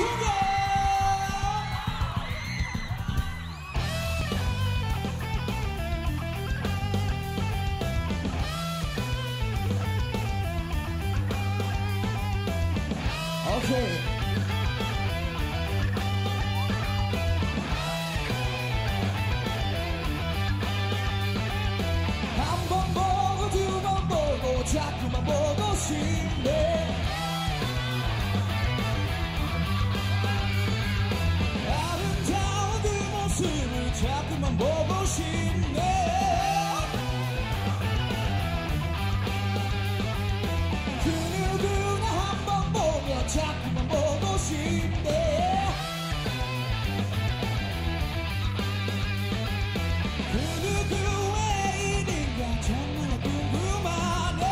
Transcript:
충격! 오케이. 한번 보고 두 번 보고 자꾸만 보고 싶네 그만 보고 싶네. 그 누구나 한번 보면 자꾸만 보고 싶네 그 누구의 일인가 정말 궁금하네.